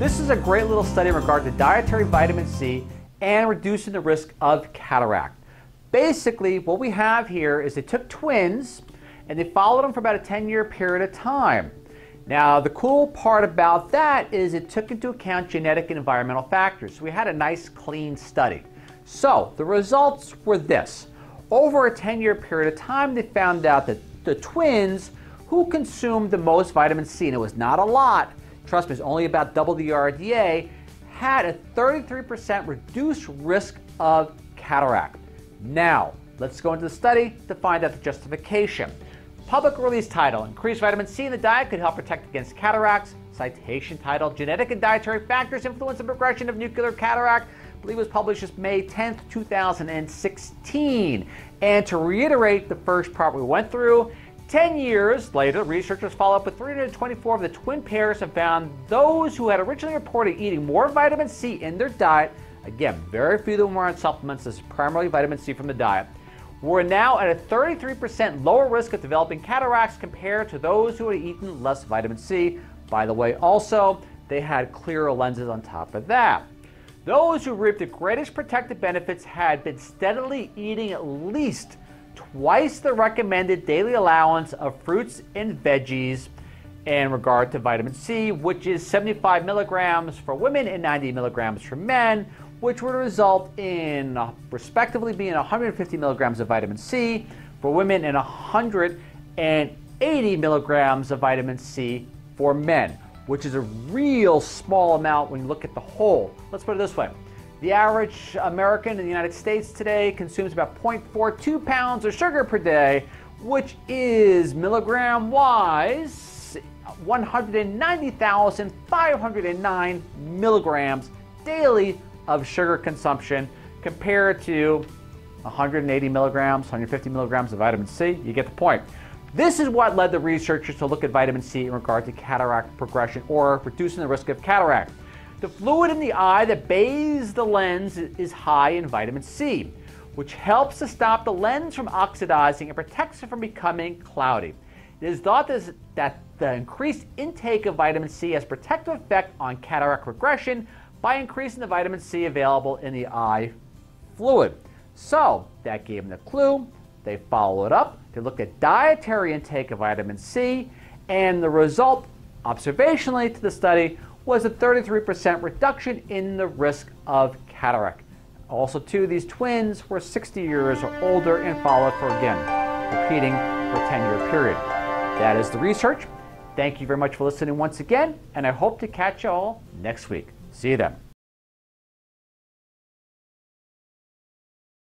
This is a great little study in regard to dietary vitamin C and reducing the risk of cataract. Basically, what we have here is they took twins and they followed them for about a 10 year period of time. Now, the cool part about that is it took into account genetic and environmental factors. So we had a nice clean study. So the results were this. Over a 10 year period of time, they found out that the twins who consumed the most vitamin C, and it was not a lot, trust me, it's only about double the RDA, had a 33% reduced risk of cataract. Now, let's go into the study to find out the justification. Public release title Increased vitamin C in the diet could help protect against cataracts. Citation title Genetic and dietary factors influence the progression of nuclear cataract. I believe was published just May 10th, 2016. And to reiterate the first part we went through, 10 years later, researchers followed up with 324 of the twin pairs and found those who had originally reported eating more vitamin C in their diet, again, very few of them were on supplements, this is primarily vitamin C from the diet, were now at a 33% lower risk of developing cataracts compared to those who had eaten less vitamin C. By the way, also, they had clearer lenses on top of that. Those who reaped the greatest protective benefits had been steadily eating at least twice the recommended daily allowance of fruits and veggies in regard to vitamin C, which is 75 milligrams for women and 90 milligrams for men, which would result in respectively being 150 milligrams of vitamin C for women and 180 milligrams of vitamin C for men, which is a real small amount when you look at the whole. Let's put it this way. The average American in the United States today consumes about 0.42 pounds of sugar per day, which is milligram wise 190,509 milligrams daily of sugar consumption compared to 180 milligrams, 150 milligrams of vitamin C. You get the point. This is what led the researchers to look at vitamin C in regard to cataract progression or reducing the risk of cataract. The fluid in the eye that bathes the lens is high in vitamin C, which helps to stop the lens from oxidizing and protects it from becoming cloudy. It is thought that the increased intake of vitamin C has protective effect on cataract regression by increasing the vitamin C available in the eye fluid. So that gave them the clue. They followed up They look at dietary intake of vitamin C, and the result, observationally to the study, was a 33% reduction in the risk of cataract. Also, two of these twins were 60 years or older and followed for again, repeating for a 10 year period. That is the research. Thank you very much for listening once again, and I hope to catch you all next week. See you then.